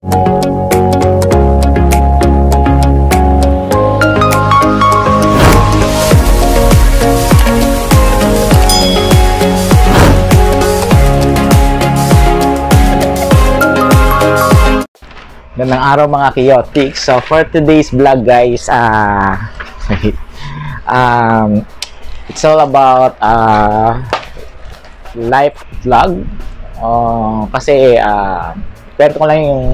Magandang araw mga Kiotic. So for today's vlog guys, ah um, it's all about uh, life vlog. Uh, kasi uh, kwento ko lang yung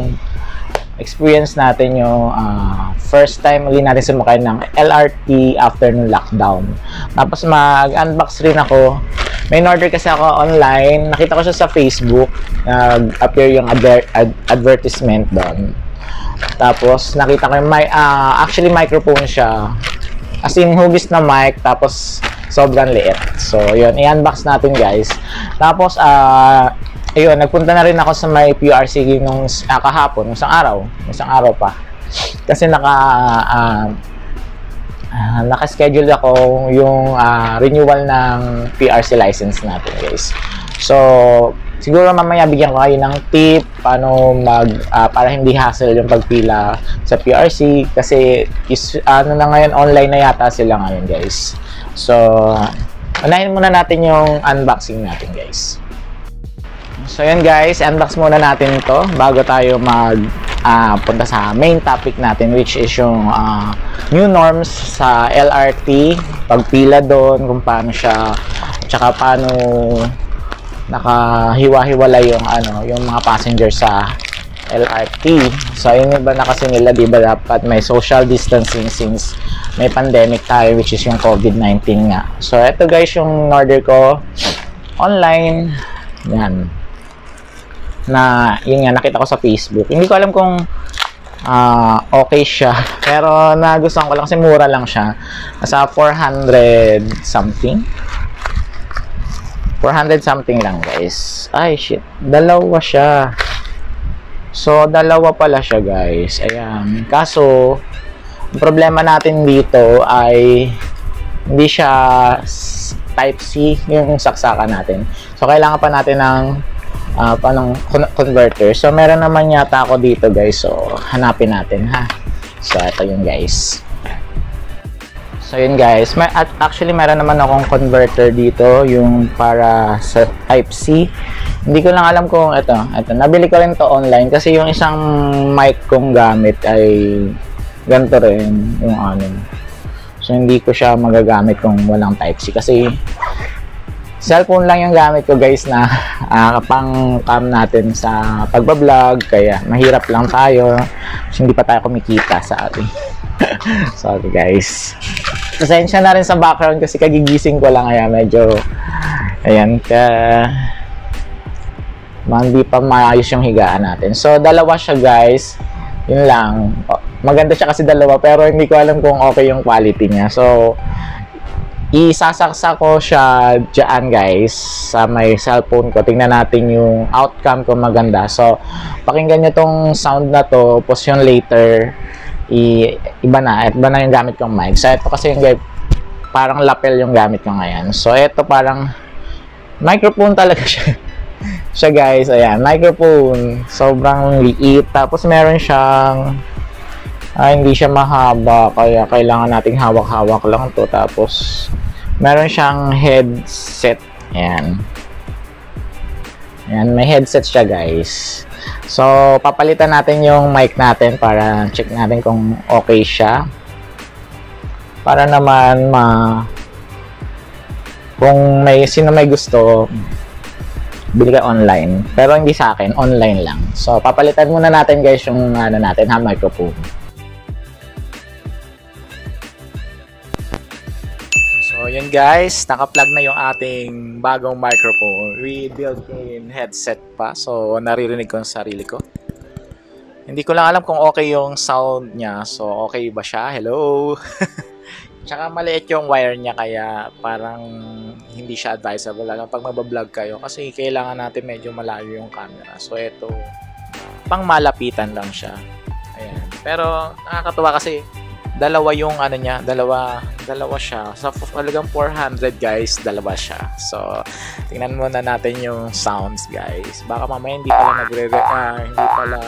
experience natin yung uh, first time ulit natin sumakay ng LRT after ng lockdown. Tapos mag-unbox rin ako. May order kasi ako online. Nakita ko siya sa Facebook. Nag-appear yung adver- ad- advertisement doon. Tapos nakita ko yung mic, uh, actually microphone siya. As in hugis na mic tapos sobrang liit. So yun, i-unbox natin guys. Tapos uh, ayun, nagpunta na rin ako sa may PRC nung uh, kahapon, isang araw, isang araw pa. Kasi naka uh, uh, naka-schedule ako yung uh, renewal ng PRC license natin, guys. So, siguro mamaya bigyan ko kayo ng tip paano mag uh, para hindi hassle yung pagpila sa PRC kasi is ano na ngayon online na yata sila ngayon, guys. So, unahin muna natin yung unboxing natin, guys. So yun guys, unbox muna natin ito bago tayo mag uh, punta sa main topic natin which is yung uh, new norms sa LRT, pagpila doon, kung paano siya, tsaka paano nakahiwa-hiwala yung ano, yung mga passenger sa LRT. So yun ba na kasi nila, di ba dapat may social distancing since may pandemic tayo which is yung COVID-19 nga. So ito guys yung order ko online. Yan na yun nga nakita ko sa Facebook. Hindi ko alam kung uh, okay siya. Pero nagustuhan ko lang kasi mura lang siya. Nasa 400 something. 400 something lang guys. Ay shit. Dalawa siya. So dalawa pala siya guys. Ayan. Kaso ang problema natin dito ay hindi siya type C yung saksakan natin. So kailangan pa natin ng uh, panang converter. So, meron naman yata ako dito guys. So, hanapin natin ha. So, ito yung guys. So, yun guys. May, at actually, meron naman akong converter dito. Yung para sa Type-C. Hindi ko lang alam kung ito. Ito. Nabili ko rin to online. Kasi yung isang mic kong gamit ay ganito rin. Yung ano. So, hindi ko siya magagamit kung walang Type-C. Kasi cellphone lang yung gamit ko guys na uh, pang cam natin sa pagbablog. Kaya mahirap lang tayo. Kasi hindi pa tayo kumikita sa atin sorry guys. Pasensya na rin sa background kasi kagigising ko lang. Kaya medyo ayan ka. Hindi pa maayos yung higaan natin. So dalawa siya guys. Yun lang. Maganda siya kasi dalawa pero hindi ko alam kung okay yung quality niya. So isasaksa ko siya dyan guys sa may cellphone ko. Tingnan natin yung outcome kung maganda. So pakinggan nyo tong sound na to tapos yung later i iba na. Iba na yung gamit kong mic. So ito kasi yung parang lapel yung gamit ko ngayon. So ito parang microphone talaga siya. Siya guys ayan microphone. Sobrang liit. Tapos meron siyang ah, hindi siya mahaba kaya kailangan nating hawak-hawak lang to. Tapos meron siyang headset. Ayan. Ayan may headset siya guys. So papalitan natin yung mic natin para check natin kung okay siya. Para naman ma kung may sino may gusto bili ka online. Pero hindi sa akin online lang. So papalitan muna natin guys yung ano natin ha microphone guys, naka-plug na yung ating bagong microphone with built-in headset pa. So, naririnig ko ang sarili ko. Hindi ko lang alam kung okay yung sound niya. So, okay ba siya? Hello? Tsaka maliit yung wire niya kaya parang hindi siya advisable lalo pag mabablog kayo kasi kailangan natin medyo malayo yung camera. So, ito, pang malapitan lang siya. Ayan. Pero, nakakatuwa kasi dalawa yung ano niya, dalawa, dalawa siya. Sa so, talagang 400 guys, dalawa siya. So, tingnan muna natin yung sounds guys. Baka mamaya hindi pala nagre uh, hindi pala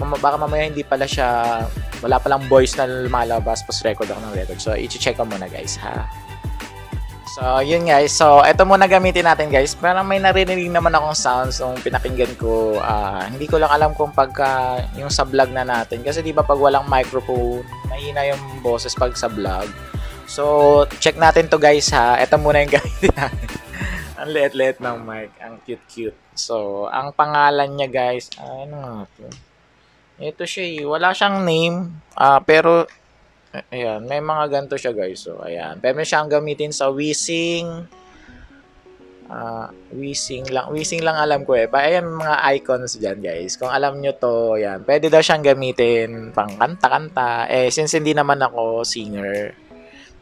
Mama- baka mamaya hindi pala siya, wala palang voice na lumalabas, post record ako ng record. So, i-check ko muna guys, ha? So, yun guys. So, eto muna gamitin natin guys. Parang may naririnig naman akong sounds nung pinakinggan ko. Ah, hindi ko lang alam kung pagka yung sa vlog na natin. Kasi di ba pag walang microphone, mahina yung boses pag sa vlog. So, check natin to guys ha. Eto muna yung gamitin natin. ang liit-liit ng mic. Ang cute-cute. So, ang pangalan niya guys, ano nga to? Ito siya eh. Wala siyang name. Ah, pero Ayan, may mga ganito siya guys. So, ayan. Pwede siyang gamitin sa Wishing. Ah, Wishing lang. Wishing lang alam ko eh. Pa, ayan mga icons dyan guys. Kung alam nyo to, ayan. Pwede daw siyang gamitin pang kanta-kanta. Eh, since hindi naman ako singer.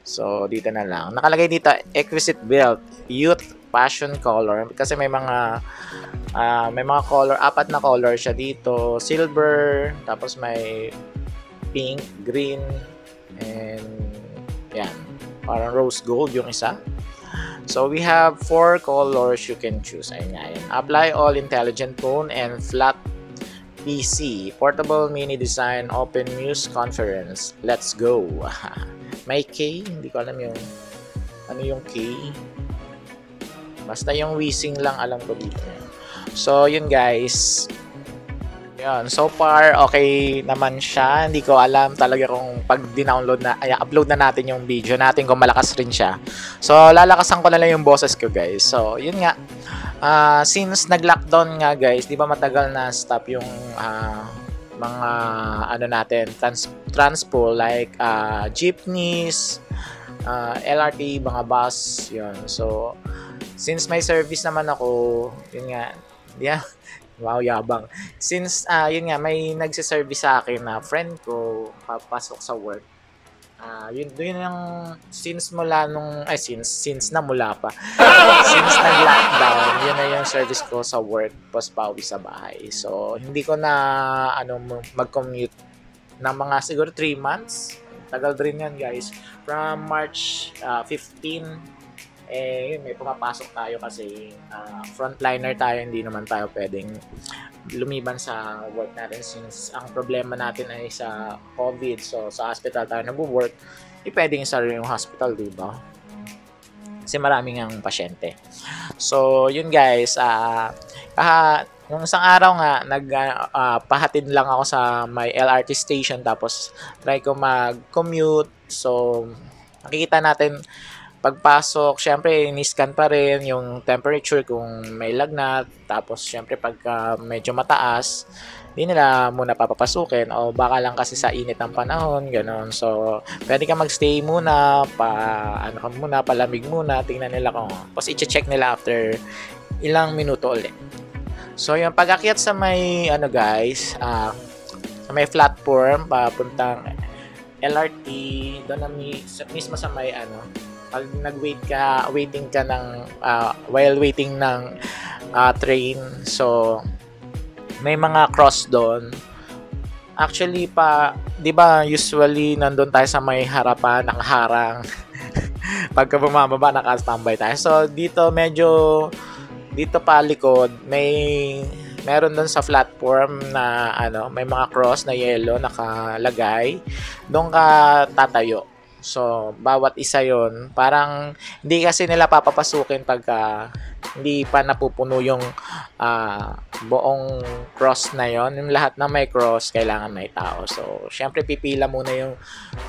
So, dito na lang. Nakalagay dito, exquisite build. Youth passion color. Kasi may mga ah, may mga color, apat na color siya dito. Silver, tapos may pink, green, And, yan. Parang rose gold yung isa. So, we have four colors you can choose. Ayun nga. Apply all intelligent tone and flat PC. Portable mini design, open news conference. Let's go. May K. Hindi ko alam yung ano yung K. Basta yung wheezing lang alam ko dito. So, yun guys. Yan, so far okay naman siya. Hindi ko alam talaga kung pag dinownload na, ay upload na natin yung video natin kung malakas rin siya. So lalakasan ko na lang yung boses ko guys. So yun nga. Uh, since nag-lockdown nga guys, 'di ba matagal na stop yung uh, mga ano natin, trans transpo like uh, jeepneys, uh, LRT, mga bus, yun. So since may service naman ako, yun nga, yeah, Wow, yabang. Since, uh, yun nga, may nagsiservice sa akin na friend ko, papasok sa work. Ah, uh, yun, yun yung since mula nung, ay since, since na mula pa. since nag-lockdown, yun na yung service ko sa work, post pauwi sa bahay. So, hindi ko na, ano, mag-commute ng mga siguro 3 months. Tagal rin yan, guys. From March uh, 15 eh yun, may pumapasok tayo kasi uh, frontliner tayo, hindi naman tayo pwedeng lumiban sa work natin since ang problema natin ay sa COVID. So, sa hospital tayo nag-work, eh, pwedeng sa yung hospital, di ba? Kasi maraming ang pasyente. So, yun guys, ah, uh, uh, Nung isang araw nga, nag uh, pahatid lang ako sa my LRT station tapos try ko mag-commute. So, nakikita natin pagpasok, syempre, ni-scan pa rin yung temperature kung may lagnat. Tapos, syempre, pagka medyo mataas, hindi nila muna papapasukin o baka lang kasi sa init ng panahon, ganun. So, pwede ka magstay muna, pa, ano ka muna, palamig muna, tingnan nila kung, tapos i-check nila after ilang minuto ulit. So, yung pag-akyat sa may, ano guys, uh, sa may platform, papuntang LRT, doon na mismo sa may, ano, pag nag-wait ka, waiting ka ng, uh, while waiting ng uh, train, so, may mga cross doon. Actually pa, 'di ba, usually nandun tayo sa may harapan, nakaharang. Pagka bumababa, naka-standby tayo. So dito medyo dito pa likod, may meron doon sa platform na ano, may mga cross na yellow nakalagay. Doon ka tatayo. So, bawat isa yon parang hindi kasi nila papapasukin pagka hindi pa napupuno yung uh, buong cross na yon Yung lahat na may cross, kailangan may tao. So, syempre pipila muna yung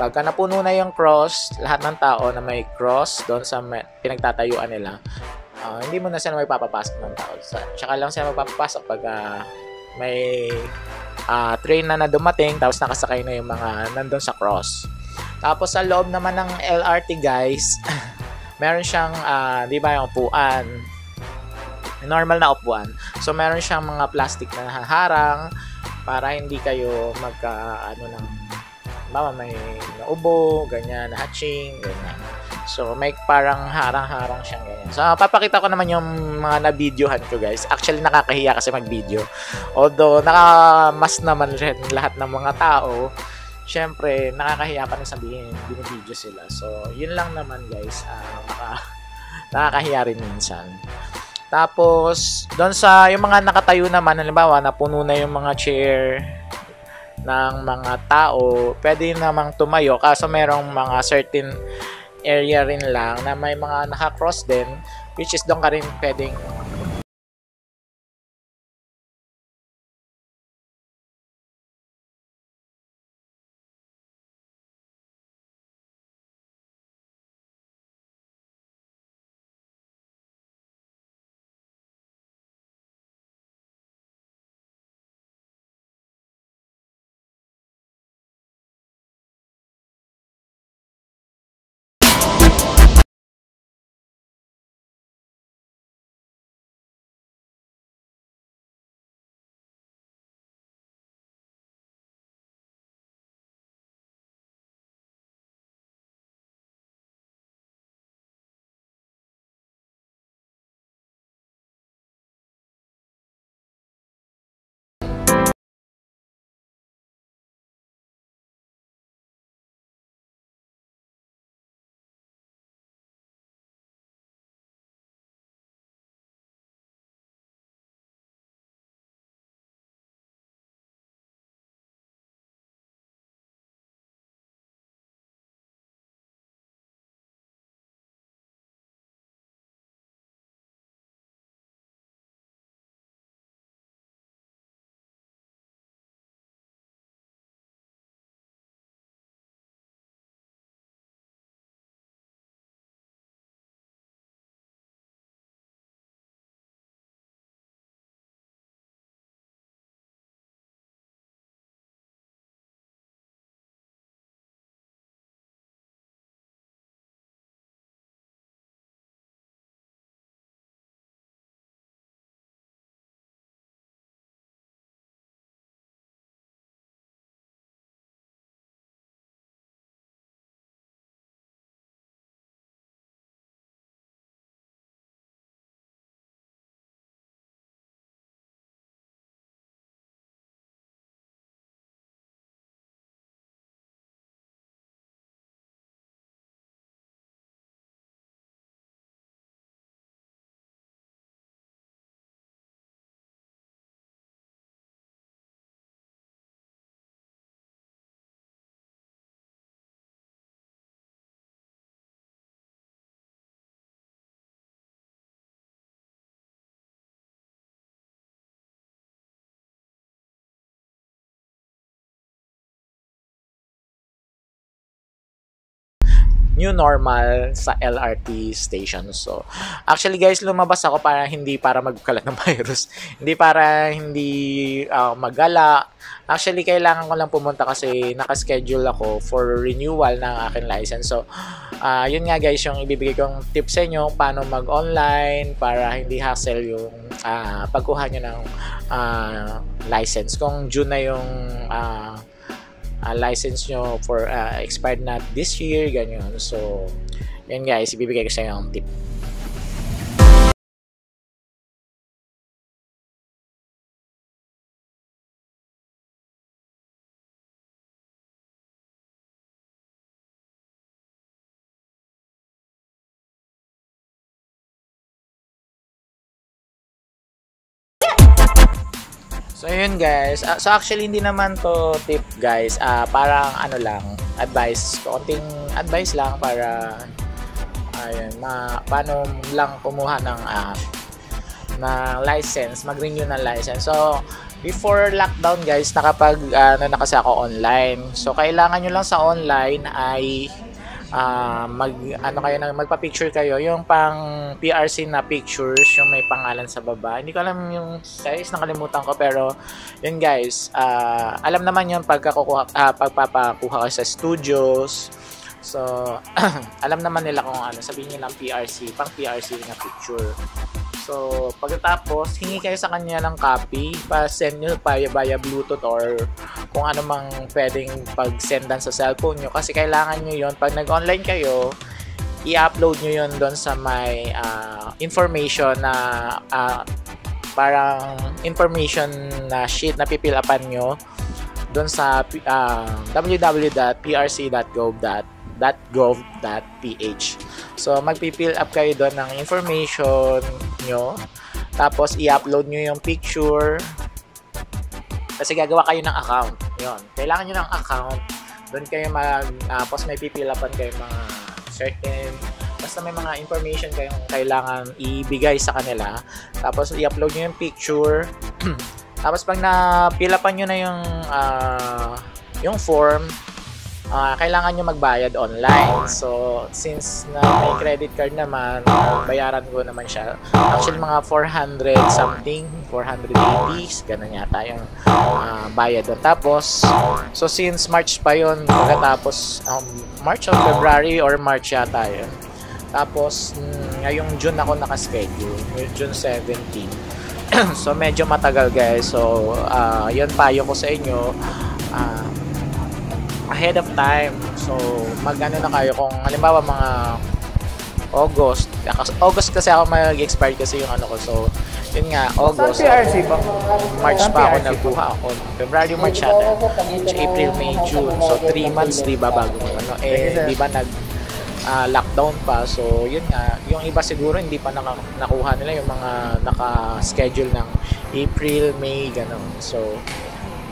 pagka napuno na yung cross, lahat ng tao na may cross doon sa may, pinagtatayuan nila, uh, hindi mo na sila may papapasok ng tao. So, tsaka lang sila magpapapasok pag uh, may uh, train na na dumating tapos nakasakay na yung mga nandun sa cross. Tapos sa loob naman ng LRT guys, meron siyang, uh, di ba yung upuan, normal na upuan. So meron siyang mga plastic na harang para hindi kayo magka, ano ng, baka may naubo, ganyan, hatching, ganyan. So, may parang harang-harang siyang ganyan. So, papakita ko naman yung mga na-videohan ko, guys. Actually, nakakahiya kasi mag-video. Although, nakamas naman rin lahat ng mga tao syempre, nakakahiya pa rin sabihin, binibideo sila. So, yun lang naman guys, uh, maka, nakakahiya rin minsan. Tapos, doon sa, yung mga nakatayo naman, halimbawa, napuno na yung mga chair, ng mga tao, pwede namang tumayo kaso merong mga certain area rin lang na may mga naka-cross din which is doon ka rin pwedeng new normal sa LRT station. So, actually guys, lumabas ako para hindi para magkalat ng virus. hindi para hindi uh, magala. Actually, kailangan ko lang pumunta kasi nakaschedule ako for renewal ng akin license. So, uh, yun nga guys, yung ibibigay kong tips sa inyo paano mag-online para hindi hassle yung uh, pagkuha nyo ng uh, license. Kung June na yung uh, uh, license nyo for uh, expired na this year, ganyan. So, yan guys, ibibigay ko sa inyo ang tip. So yun guys. Uh, so actually hindi naman to tip guys. Uh, parang ano lang, advice. Konting advice lang para ayun, ma paano lang kumuha ng uh, na license, mag-renew ng license. So before lockdown guys, nakapag ano na kasi ako online. So kailangan niyo lang sa online ay uh, mag ano kayo na magpa-picture kayo yung pang PRC na pictures yung may pangalan sa baba. Hindi ko alam yung size nakalimutan ko pero yun guys uh, alam naman yun pagkakukuha uh, pagpapakuha kayo sa studios. So alam naman nila kung ano sabihin nilang PRC pang PRC na picture So, pagkatapos, hingi kayo sa kanya ng copy, pa-send nyo via, via Bluetooth or kung ano mang pwedeng pag-sendan sa cellphone nyo. Kasi kailangan nyo yon Pag nag-online kayo, i-upload nyo yon doon sa may uh, information na uh, parang information na sheet na pipil upan nyo doon sa uh, www.prc.gov.ph .gov.ph. So, magpipill up kayo doon ng information nyo. Tapos, i-upload nyo yung picture. Kasi gagawa kayo ng account. Yun. Kailangan nyo ng account. Doon kayo mag, uh, tapos may pipilapan kayo mga certain basta may mga information kayong kailangan ibigay sa kanila. Tapos i-upload nyo yung picture. Tapos pag napilapan nyo na yung uh, yung form, uh, kailangan nyo magbayad online. So, since na may credit card naman, bayaran ko naman siya. Actually, mga 400 something, 480, ganun yata yung uh, bayad doon. Tapos, so since March pa yon pagkatapos, um, March or February or March yata yun. Tapos, mm, ngayong June ako nakaschedule, June 17 so medyo matagal guys so uh, yun payo ko sa inyo uh, ahead of time. So magano na kayo kung halimbawa mga August. August kasi ako mag-expire kasi yung ano ko. So yun nga August. PRC pa? March pa ako nagkuha ako. February March yata April May June. So 3 months di ba bago ano. Eh di ba nag uh, lockdown pa. So, yun nga, yung iba siguro hindi pa naka, nakuha nila yung mga naka-schedule ng April, May, ganun. So,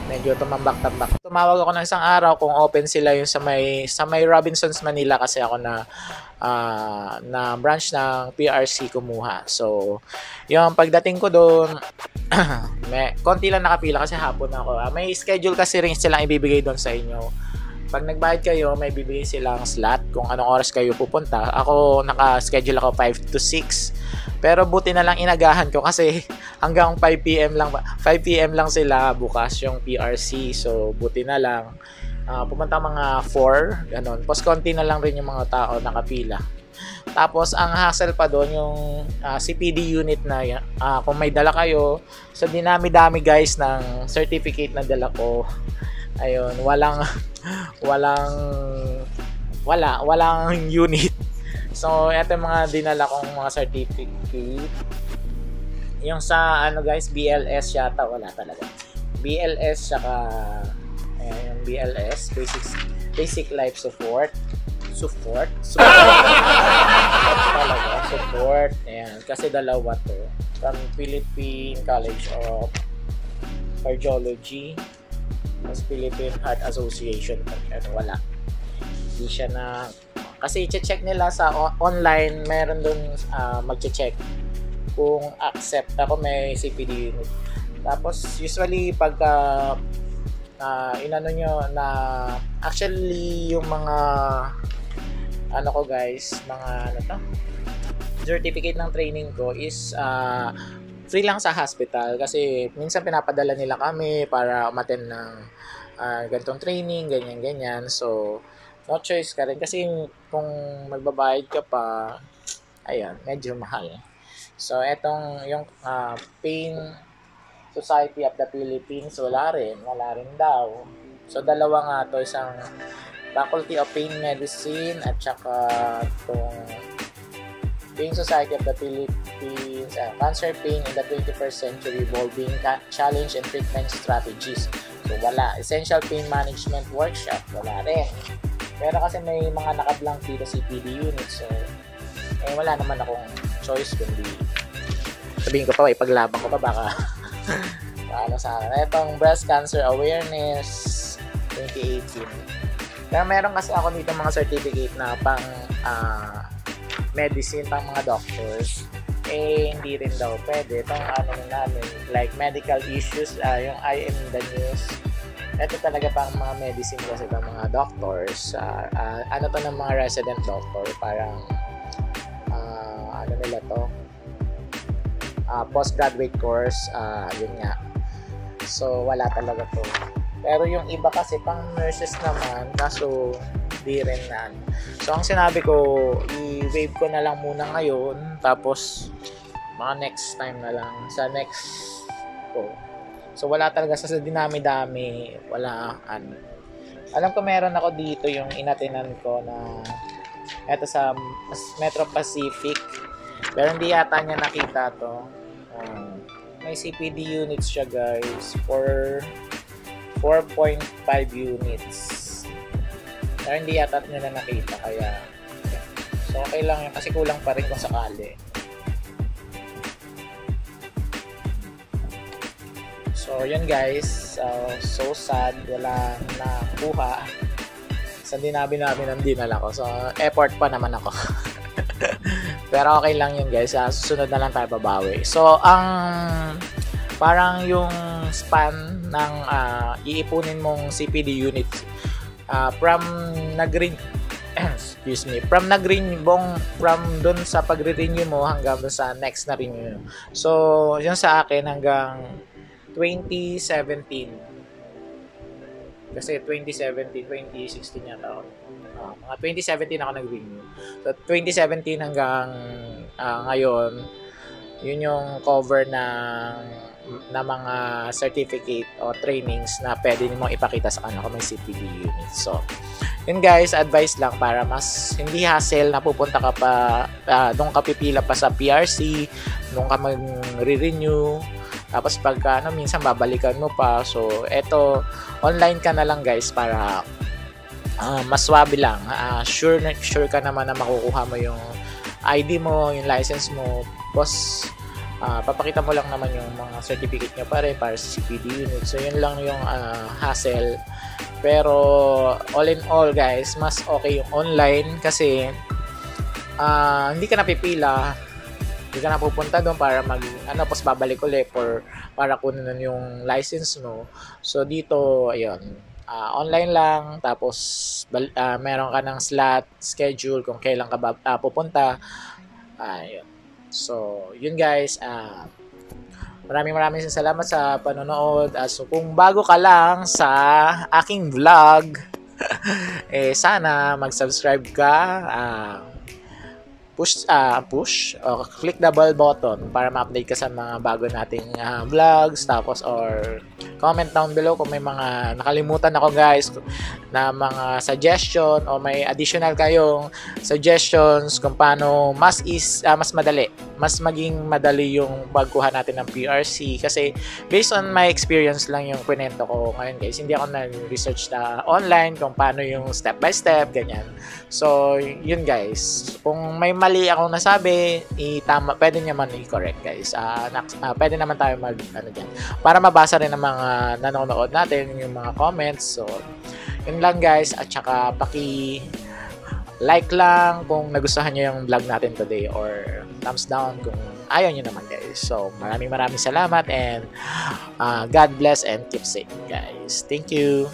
medyo tumambak-tambak. Tumawag ako ng isang araw kung open sila yung sa may sa may Robinsons Manila kasi ako na uh, na branch ng PRC kumuha. So, yung pagdating ko doon, may konti lang nakapila kasi hapon ako. Uh, may schedule kasi rin silang ibibigay doon sa inyo pag nagbayad kayo, may bibigay silang slot kung anong oras kayo pupunta. Ako, naka-schedule ako 5 to 6. Pero buti na lang inagahan ko kasi hanggang 5 p.m. lang 5 p.m. lang sila bukas yung PRC. So, buti na lang. Uh, pumunta mga 4, ganun. Pos konti na lang rin yung mga tao nakapila. Tapos, ang hassle pa doon, yung uh, ah, CPD unit na. Uh, kung may dala kayo, so dinami-dami guys ng certificate na dala ko. Ayun, walang walang wala, walang unit. So, ito yung mga dinala kong mga certificate. Yung sa ano guys, BLS yata wala talaga. BLS saka ayan, yung BLS, basic basic life support. Support. Support. talaga. Support. Ayan. Kasi dalawa to. From Philippine College of Cardiology mas Philippine Heart Association. Ano wala. Hindi siya na kasi i-check nila sa online meron doon uh, magche-check kung accept. Ako may CPD unit tapos usually pagka uh, inano nyo na actually yung mga ano ko guys mga ano to? Certificate ng training ko is uh, free lang sa hospital kasi minsan pinapadala nila kami para umaten ng uh, ganitong training, ganyan-ganyan. So, no choice ka rin. Kasi kung magbabayad ka pa, ayan, medyo mahal. So, etong yung uh, Pain Society of the Philippines, wala rin. Wala rin daw. So, dalawa nga to Isang Faculty of Pain Medicine at saka itong Pain Society of the Philippines, uh, Cancer Pain in the 21st Century Evolving Challenge and Treatment Strategies. So, wala. Essential Pain Management Workshop, wala rin. Pero kasi may mga nakablank dito CPD units, so, eh, wala naman akong choice kundi sabihin ko pa, ipaglabang ko pa baka paano sa akin. Itong Breast Cancer Awareness 2018. Pero meron kasi ako dito mga certificate na pang uh, medicine pang mga doctors, eh hindi rin daw pwede. Itong ano namin, like medical issues, uh, yung I am the news, ito talaga pang mga medicine kasi ng mga doctors. Uh, uh, ano to ng mga resident doctor, parang uh, ano nila to, uh, postgraduate course, uh, yun nga. So, wala talaga to. Pero yung iba kasi pang nurses naman, kaso di rin na. So, ang sinabi ko, i-wave ko na lang muna ngayon. Tapos, mga next time na lang. Sa next ko. So, wala talaga sa dinami-dami. Wala, ano. Alam ko meron ako dito yung inatinan ko na eto sa Metro Pacific. Pero hindi yata niya nakita to. Um, may CPD units siya guys for 4.5 units. Pero hindi yata nila nakita kaya so okay lang yun kasi kulang pa rin kung sakali. So So, yun guys. Uh, so sad. Wala nakuha. Sa dinabi namin ang dinala ko. So, effort pa naman ako. Pero okay lang yun guys. Uh, susunod na lang tayo babawi. So, ang parang yung span ng uh, iipunin mong CPD units uh, from nag-ring excuse me from nag-renew from dun sa pagre-renew mo hanggang sa next na renew. So yun sa akin hanggang 2017 kasi 2017 2016 yata ako. Uh, mga 2017 ako nag-renew. So 2017 hanggang uh, ngayon yun yung cover ng na mga certificate o trainings na pwede mo ipakita sa kanila kung may CPD unit. So, yun guys, advice lang para mas hindi hassle na pupunta ka pa, uh, doon ka pipila pa sa PRC, doon ka mag-renew, tapos pagka ano, minsan babalikan mo pa. So, eto, online ka na lang guys para uh, mas swabe lang. Uh, sure, sure ka naman na makukuha mo yung ID mo, yung license mo. Boss, uh, papakita mo lang naman yung mga certificate nyo pare para sa CPD unit. So, yun lang yung uh, hassle. Pero, all in all, guys, mas okay yung online kasi uh, hindi ka napipila. Hindi ka na pupunta doon para mag, ano, pas babalik ulit for, para kunin yung license mo. So, dito, ayun, uh, online lang tapos uh, meron ka ng slot schedule kung kailan ka ba, uh, pupunta ayun uh, So, yun guys. Uh, maraming maraming salamat sa panonood. Uh, so, kung bago ka lang sa aking vlog, eh, sana mag-subscribe ka. Uh, push uh, push o click the bell button para ma-update ka sa mga bago nating uh, vlogs tapos or comment down below kung may mga nakalimutan ako guys na mga suggestion o may additional kayong suggestions kung paano mas is uh, mas madali mas maging madali yung pagkuha natin ng PRC kasi based on my experience lang yung kwento ko ngayon guys hindi ako nag-research na online kung paano yung step by step ganyan. So yun guys. Kung may mali akong nasabi itama pwede naman i-correct guys. Uh, uh, pwede naman tayo mag ano dyan para mabasa rin ng mga nanonood natin yung mga comments. So yun lang guys. At saka paki like lang kung nagustuhan nyo yung vlog natin today or thumbs down kung ayaw nyo naman guys. So maraming maraming salamat and uh, God bless and keep safe guys. Thank you.